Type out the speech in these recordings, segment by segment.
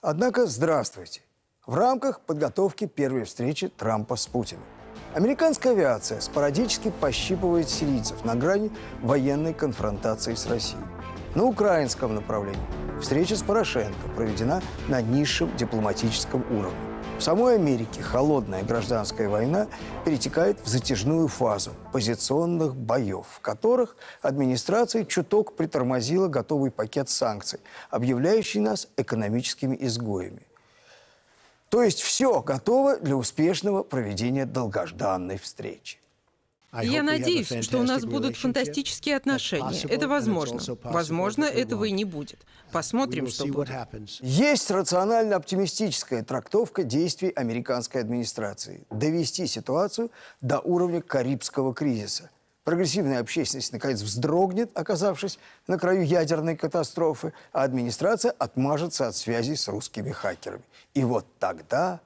Однако, здравствуйте. В рамках подготовки первой встречи Трампа с Путиным. Американская авиация спорадически пощипывает сирийцев на грани военной конфронтации с Россией. На украинском направлении встреча с Порошенко проведена на низшем дипломатическом уровне. В самой Америке холодная гражданская война перетекает в затяжную фазу позиционных боев, в которых администрация чуток притормозила готовый пакет санкций, объявляющий нас экономическими изгоями. То есть все готово для успешного проведения долгожданной встречи. Я надеюсь, что у нас будут фантастические отношения. Это возможно. Возможно, этого и не будет. Посмотрим, что будет. Есть рационально-оптимистическая трактовка действий американской администрации. Довести ситуацию до уровня Карибского кризиса. Прогрессивная общественность, наконец, вздрогнет, оказавшись на краю ядерной катастрофы, а администрация отмажется от связи с русскими хакерами. И вот тогда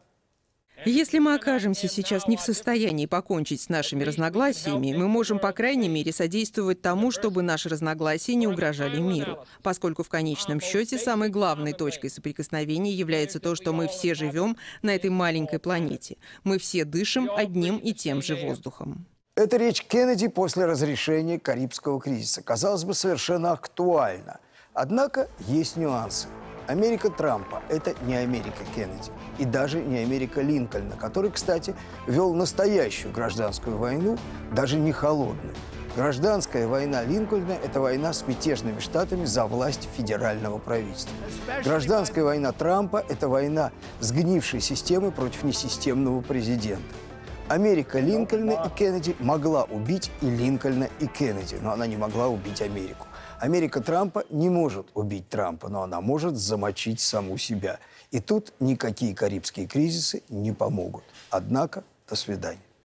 если мы окажемся сейчас не в состоянии покончить с нашими разногласиями, мы можем, по крайней мере, содействовать тому, чтобы наши разногласия не угрожали миру, поскольку в конечном счете самой главной точкой соприкосновения является то, что мы все живем на этой маленькой планете. Мы все дышим одним и тем же воздухом. Это речь Кеннеди после разрешения Карибского кризиса. Казалось бы, совершенно актуально. Однако есть нюансы. Америка Трампа – это не Америка Кеннеди и даже не Америка Линкольна, который, кстати, вел настоящую гражданскую войну, даже не холодную. Гражданская война Линкольна – это война с мятежными штатами за власть федерального правительства. Гражданская война Трампа – это война сгнившей системы против несистемного президента. Америка Линкольна и Кеннеди могла убить и Линкольна, и Кеннеди, но она не могла убить Америку. Америка Трампа не может убить Трампа, но она может замочить саму себя. И тут никакие карибские кризисы не помогут. Однако, до свидания.